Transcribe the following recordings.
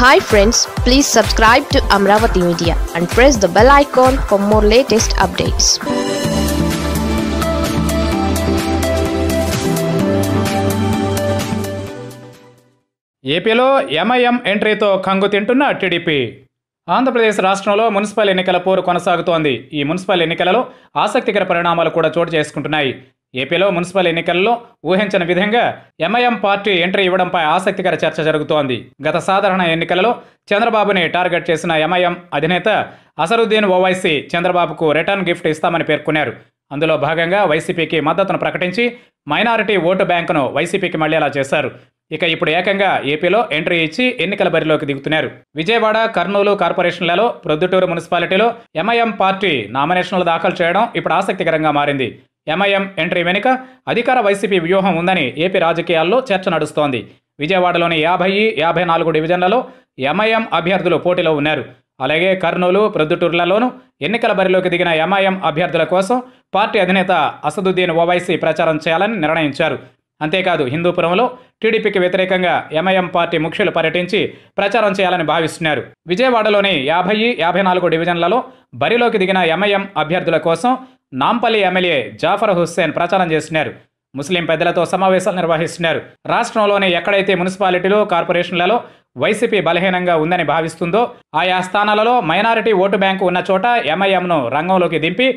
Hi friends please subscribe to Amaravati media and press the bell icon for more latest updates ఏపీలో MIM ఎంట్రీతో కంగు తింటున్న TDP. Andhra Pradesh రాష్ట్రంలో municipal ఎన్నికల పోరు కొనసాగుతోంది. ఈ మున్సిపల్ ఎన్నికలలో ఆసక్తికర పరిణామాలు కూడా చోటు చేసుకుంటున్నాయి. ఏపీలో మున్సిపల్ ఎన్నికల్లో ఊహించిన విధంగా ఎంఐఎం పార్టీ ఎంట్రీ ఇవ్వడంపై ఆసక్తికర చర్చ జరుగుతోంది. గత సాధారణ ఎన్నికలలో చంద్రబాబుని టార్గెట్ చేసిన ఎంఐఎం అధినేత అసరుద్దీన్ ఓవైసీ చంద్రబాబుకు రిటర్న్ గిఫ్ట్ ఇస్తామని పేర్కొన్నారు. అందులో భాగంగా వైసీపీకి మద్దతును ప్రకటించి మైనారిటీ ఓటు బ్యాంకును వైసీపీకి మళ్ళేలా చేశారు. ఇక ఇప్పుడు ఏకంగా ఏపీలో ఎంట్రీ ఇచ్చి ఎన్నికల బరిలోకి దిగుతున్నారు. విజయవాడ కర్నూలు కార్పొరేషన్లలో ప్రొద్దుటూరు మున్సిపాలిటీలో ఎంఐఎం పార్టీ నామినేషన్లు దాఖలు చేయడం ఇప్పుడు ఆసక్తికరంగా మారింది. ఎంఐఎం ఎంట్రీ వెనుక అధికార వైసీపీ వ్యూహం ఉందని ఏపీ రాజకీయాల్లో చర్చ నడుస్తోంది. విజయవాడలోని యాభై యాభై నాలుగు డివిజన్లలో ఎంఐఎం అభ్యర్థులు పోటీలో ఉన్నారు. అలాగే కర్నూలు ప్రొద్దుటూర్లలోనూ ఎన్నికల బరిలోకి దిగిన ఎంఐఎం అభ్యర్థుల కోసం పార్టీ అధినేత అసదుద్దీన్ ఓవైసీ ప్రచారం చేయాలని నిర్ణయించారు. అంతేకాదు హిందూపురంలో టీడీపీకి వ్యతిరేకంగా ఎంఐఎం పార్టీ ముఖ్యులు పర్యటించి ప్రచారం చేయాలని భావిస్తున్నారు. విజయవాడలోని యాభై యాభై నాలుగు డివిజన్లలో బరిలోకి దిగిన ఎంఐఎం అభ్యర్థుల కోసం నాంపల్లి ఎమ్మెల్యే జాఫర్ హుస్సేన్ ప్రచారం చేస్తున్నారు. ముస్లిం పెద్దలతో సమావేశాలు నిర్వహిస్తున్నారు. రాష్ట్రంలోని ఎక్కడైతే మున్సిపాలిటీలు కార్పొరేషన్లలో వైసీపీ బలహీనంగా ఉందని భావిస్తుందో ఆయా స్థానాలలో మైనారిటీ ఓటు బ్యాంకు ఉన్న చోట ఎంఐఎంను రంగంలోకి దింపి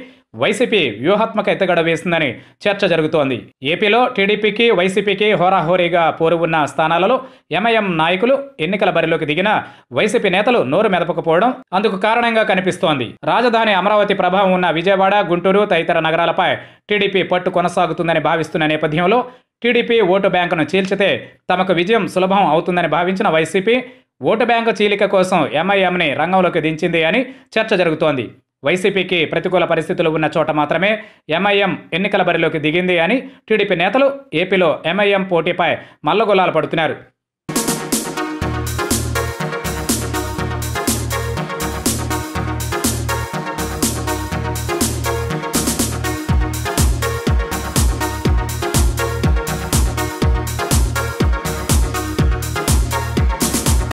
వైసీపీ వ్యూహాత్మక ఎత్తగడ వేసిందని చర్చ జరుగుతోంది. ఏపీలో టీడీపీకి వైసీపీకి హోరాహోరీగా పోరు ఉన్న స్థానాలలో ఎంఐఎం నాయకులు ఎన్నికల బరిలోకి దిగిన వైసీపీ నేతలు నోరు మెదపకపోవడం అందుకు కారణంగా కనిపిస్తోంది. రాజధాని అమరావతి ప్రభావం ఉన్న విజయవాడ గుంటూరు తదితర నగరాలపై టీడీపీ పట్టు కొనసాగుతుందని భావిస్తున్న నేపథ్యంలో టీడీపీ ఓటు బ్యాంకును చీల్చితే తమకు విజయం సులభం అవుతుందని భావించిన వైసీపీ ఓటు బ్యాంకు చీలిక కోసం ఎంఐఎంని రంగంలోకి దించింది అని చర్చ జరుగుతోంది. వైసీపీకి ప్రతికూల పరిస్థితులు ఉన్న చోట మాత్రమే ఎంఐఎం ఎన్నికల బరిలోకి దిగింది అని టీడీపీ నేతలు ఏపీలో ఎంఐఎం పోటీపై మల్లగొల్లాలు పడుతున్నారు.